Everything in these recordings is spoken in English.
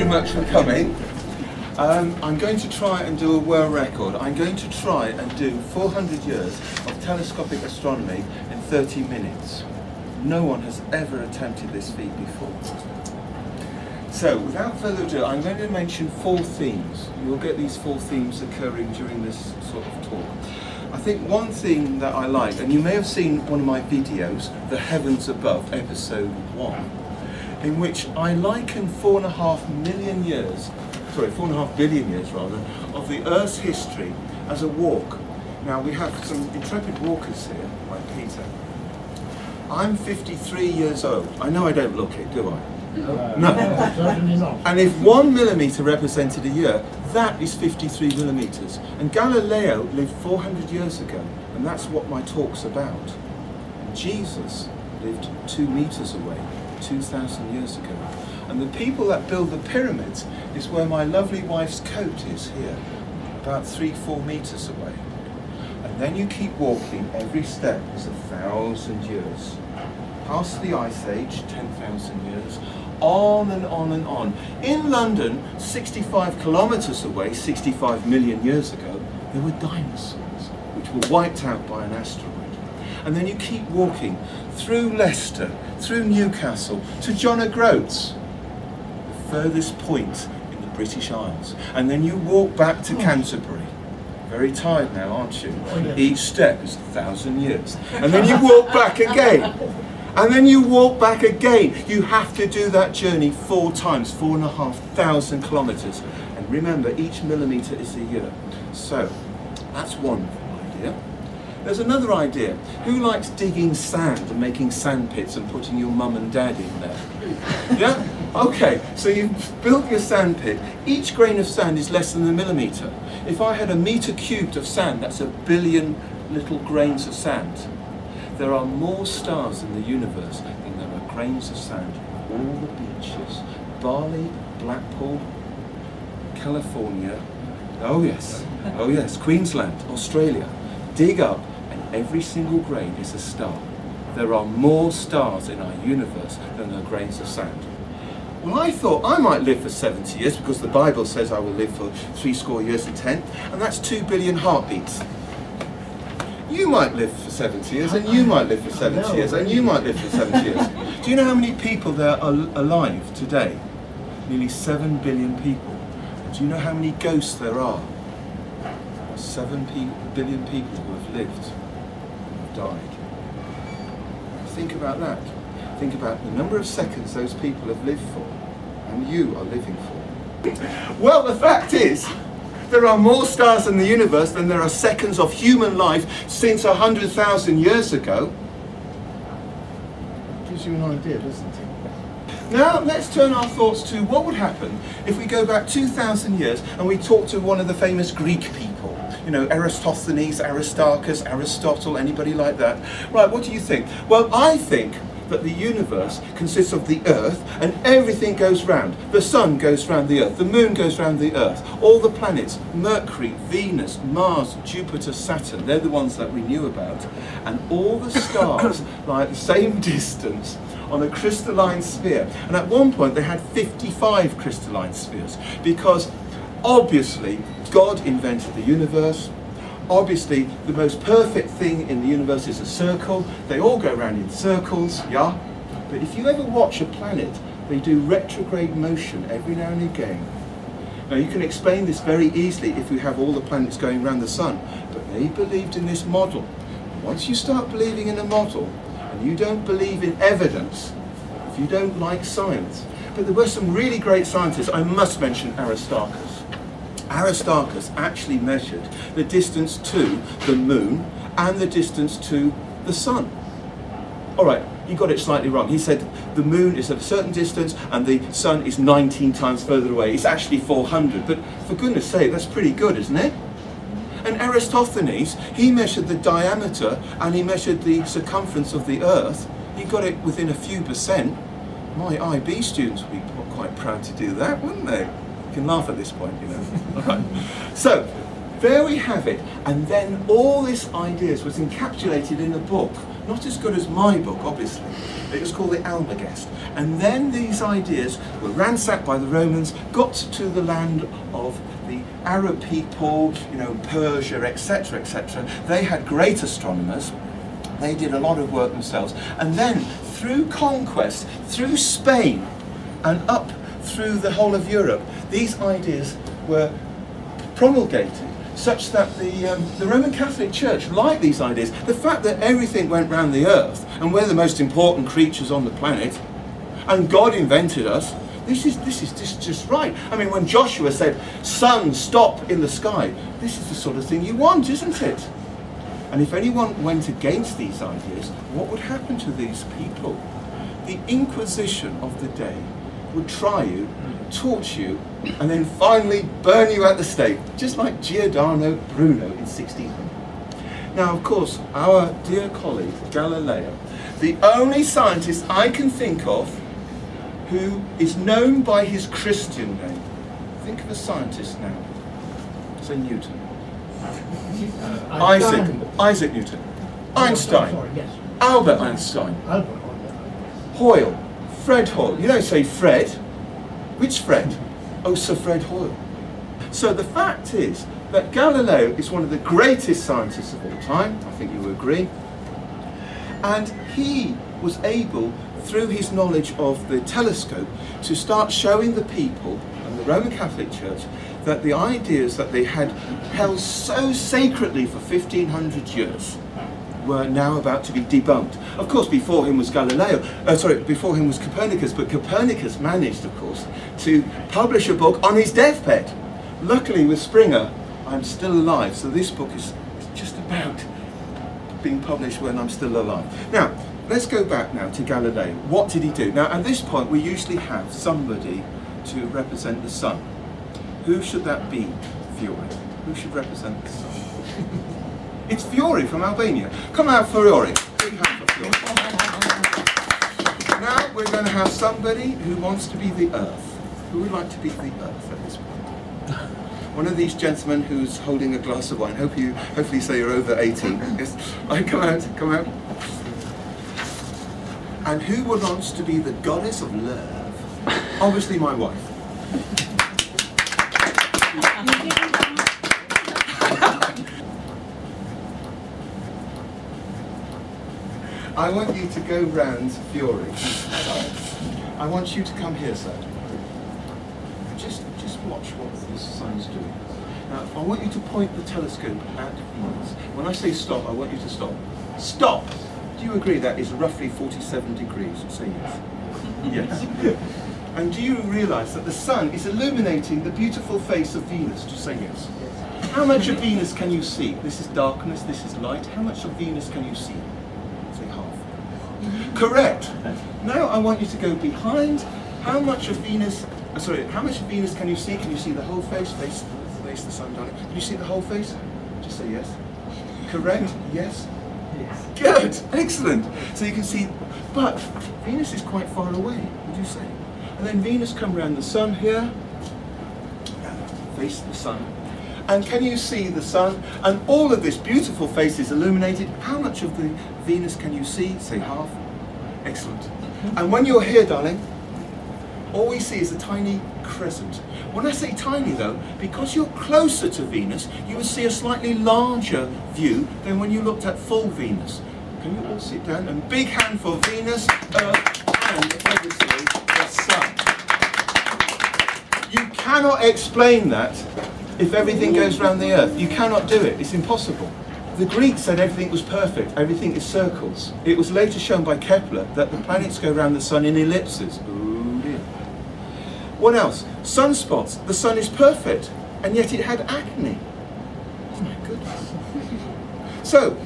much for coming. Um, I'm going to try and do a world record. I'm going to try and do 400 years of telescopic astronomy in 30 minutes. No one has ever attempted this feat before. So, without further ado, I'm going to mention four themes. You'll get these four themes occurring during this sort of talk. I think one thing that I like, and you may have seen one of my videos, The Heavens Above, episode one, in which I liken four and a half million years, sorry, four and a half billion years rather, of the Earth's history as a walk. Now we have some intrepid walkers here, like Peter. I'm 53 years old. I know I don't look it, do I? No. Not. And if one millimetre represented a year, that is 53 millimetres. And Galileo lived 400 years ago, and that's what my talk's about. Jesus lived two metres away, 2,000 years ago. And the people that build the pyramids is where my lovely wife's coat is here, about three, four metres away. And then you keep walking, every step is a thousand years. Past the Ice Age, 10,000 years, on and on and on. In London, 65 kilometres away, 65 million years ago, there were dinosaurs, which were wiped out by an asteroid. And then you keep walking through Leicester, through Newcastle, to John O'Groats, the furthest point in the British Isles. And then you walk back to hmm. Canterbury. Very tired now, aren't you? Oh. Each step is a thousand years. And then you walk back again. And then you walk back again. You have to do that journey four times, four and a half thousand kilometres. And remember, each millimetre is a year. So, that's one idea. There's another idea. Who likes digging sand and making sand pits and putting your mum and dad in there? Yeah? Okay, so you've built your sand pit. Each grain of sand is less than a millimetre. If I had a metre cubed of sand, that's a billion little grains of sand. There are more stars in the universe than there are grains of sand. All the beaches, Bali, Blackpool, California, oh yes, oh yes, Queensland, Australia. Dig up every single grain is a star. There are more stars in our universe than there are grains of sand. Well, I thought I might live for 70 years because the Bible says I will live for three score years and ten, and that's two billion heartbeats. You might live for 70 years, and you might live for 70 years, and you might live for 70 years. Do you know how many people there are alive today? Nearly 7 billion people. Do you know how many ghosts there are? 7 billion people who have lived died. Think about that. Think about the number of seconds those people have lived for, and you are living for. Well, the fact is, there are more stars in the universe than there are seconds of human life since 100,000 years ago. Gives you an idea, doesn't it? Now, let's turn our thoughts to what would happen if we go back 2,000 years and we talk to one of the famous Greek people. You know, Eratosthenes, Aristarchus, Aristotle, anybody like that. Right, what do you think? Well, I think that the universe consists of the earth and everything goes round. The sun goes round the earth, the moon goes round the earth, all the planets, Mercury, Venus, Mars, Jupiter, Saturn, they're the ones that we knew about, and all the stars lie at the same distance on a crystalline sphere. And at one point they had 55 crystalline spheres because obviously God invented the universe, obviously the most perfect thing in the universe is a circle. They all go around in circles, yeah? But if you ever watch a planet, they do retrograde motion every now and again. Now you can explain this very easily if you have all the planets going around the sun, but they believed in this model. Once you start believing in a model, and you don't believe in evidence, if you don't like science, but there were some really great scientists, I must mention Aristarchus. Aristarchus actually measured the distance to the moon and the distance to the sun. All right, he got it slightly wrong. He said the moon is at a certain distance and the sun is 19 times further away. It's actually 400. But for goodness sake, that's pretty good, isn't it? And Eratosthenes, he measured the diameter and he measured the circumference of the earth. He got it within a few percent. My IB students would be quite proud to do that, wouldn't they? You can laugh at this point, you know. All right. So, there we have it. And then all this ideas was encapsulated in a book Not as good as my book, obviously. It was called the Almagest. And then these ideas were ransacked by the Romans, got to the land of the Arab people, you know, Persia, etc., etc. They had great astronomers. They did a lot of work themselves. And then, through conquest, through Spain, and up through the whole of Europe, these ideas were promulgated such that the, um, the Roman Catholic Church liked these ideas. The fact that everything went round the earth and we're the most important creatures on the planet and God invented us, this is, this is just, just right. I mean, when Joshua said, sun, stop in the sky, this is the sort of thing you want, isn't it? And if anyone went against these ideas, what would happen to these people? The Inquisition of the day would try you, torture you, and then finally burn you at the stake, just like Giordano Bruno in 1600. Now, of course, our dear colleague Galileo, the only scientist I can think of who is known by his Christian name. Think of a scientist now. Say Newton. Uh, Isaac, Isaac Newton. Einstein. Sorry, yes. Albert Einstein. Albert. Hoyle. Fred Hoyle. You don't say Fred. Which Fred? Oh, Sir Fred Hoyle. So the fact is that Galileo is one of the greatest scientists of all time, I think you agree, and he was able, through his knowledge of the telescope, to start showing the people and the Roman Catholic Church that the ideas that they had held so sacredly for 1500 years were now about to be debunked. Of course, before him was Galileo, uh, sorry, before him was Copernicus, but Copernicus managed, of course, to publish a book on his deathbed. Luckily, with Springer, I'm still alive, so this book is just about being published when I'm still alive. Now, let's go back now to Galileo. What did he do? Now, at this point, we usually have somebody to represent the sun. Who should that be, Fiore? Who should represent the sun? It's Fiore from Albania. Come out, Fiore. Big hand for. Now we're going to have somebody who wants to be the earth. Who would like to be the earth at this point? One of these gentlemen who's holding a glass of wine. Hope you, hopefully, say you're over 18. Yes. Come out, come out. And who wants to be the goddess of love? Obviously, my wife. I want you to go round Fiore. I want you to come here, sir. Just, just watch what this sun's doing. Now, I want you to point the telescope at Venus. When I say stop, I want you to stop. Stop! Do you agree that is roughly 47 degrees? Say yes. Yes. and do you realise that the sun is illuminating the beautiful face of Venus? You say yes? How much of Venus can you see? This is darkness, this is light. How much of Venus can you see? Correct. Now I want you to go behind. How much of Venus, uh, sorry, how much of Venus can you see? Can you see the whole face? Face, face the sun, darling. Can you see the whole face? Just say yes. Correct? Yes? Yes. Good. Excellent. So you can see, but Venus is quite far away, would you say? And then Venus come around the sun here, face the sun. And can you see the sun? And all of this beautiful face is illuminated. How much of the Venus can you see? Say half. Excellent. And when you're here, darling, all we see is a tiny crescent. When I say tiny though, because you're closer to Venus, you will see a slightly larger view than when you looked at full Venus. Can you all sit down? And big hand for Venus, Earth, and obviously the Sun. You cannot explain that if everything goes around the Earth. You cannot do it. It's impossible. The Greeks said everything was perfect, everything is circles. It was later shown by Kepler that the planets go around the sun in ellipses. What else? Sunspots. The sun is perfect, and yet it had acne. Oh my goodness. So,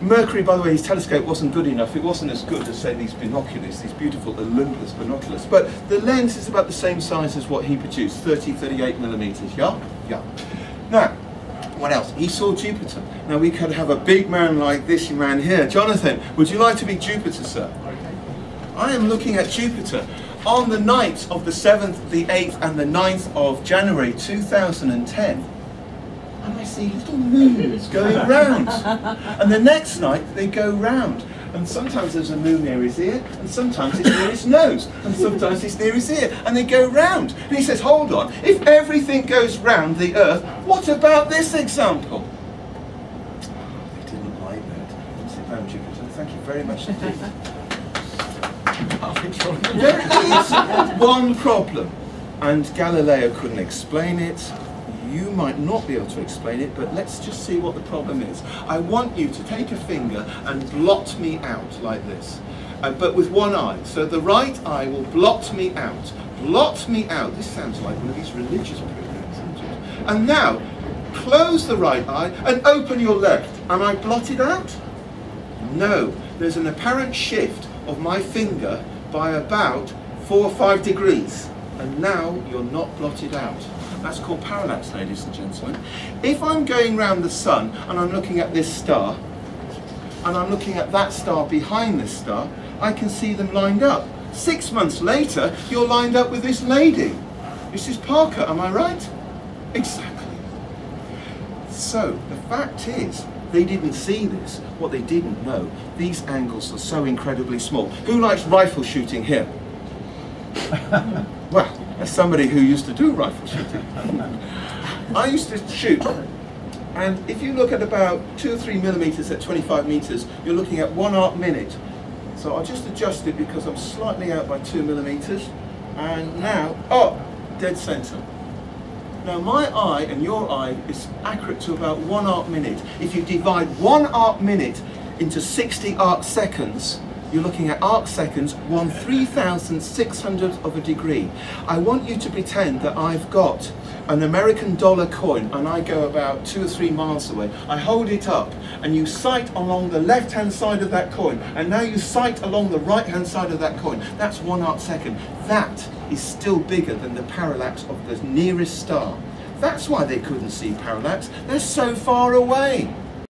Mercury, by the way, his telescope wasn't good enough. It wasn't as good as, say, these binoculars, these beautiful Olympus binoculars. But the lens is about the same size as what he produced, 30, 38 millimeters. Yeah? Yeah. Now, what else? He saw Jupiter. Now we could have a big man like this man here. Jonathan, would you like to be Jupiter, sir? I am looking at Jupiter on the night of the 7th, the 8th and the 9th of January 2010. And I see little moons going round. and the next night they go round. And sometimes there's a moon near his ear, and sometimes it's near his nose, and sometimes it's near his ear, and they go round. And he says, hold on, if everything goes round the earth, what about this example? They didn't like that. Sit down, Jupiter. Thank you very much indeed. There is one problem, and Galileo couldn't explain it. You might not be able to explain it, but let's just see what the problem is. I want you to take a finger and blot me out like this, uh, but with one eye. So the right eye will blot me out. Blot me out. This sounds like one of these religious programs? And now, close the right eye and open your left. Am I blotted out? No, there's an apparent shift of my finger by about four or five degrees. And now you're not blotted out. That's called parallax, ladies and gentlemen. If I'm going round the sun and I'm looking at this star, and I'm looking at that star behind this star, I can see them lined up. Six months later, you're lined up with this lady. Mrs. Parker, am I right? Exactly. So, the fact is, they didn't see this. What they didn't know, these angles are so incredibly small. Who likes rifle shooting here? well, as somebody who used to do rifle shooting, I used to shoot. And if you look at about two or three millimeters at 25 meters, you're looking at one arc minute. So I'll just adjust it because I'm slightly out by two millimeters. And now, oh, dead center. Now my eye and your eye is accurate to about one arc minute. If you divide one arc minute into 60 arc seconds, you're looking at arc seconds, one 3,600th of a degree. I want you to pretend that I've got an American dollar coin and I go about two or three miles away. I hold it up and you sight along the left hand side of that coin and now you sight along the right hand side of that coin. That's one arc second. That is still bigger than the parallax of the nearest star. That's why they couldn't see parallax. They're so far away.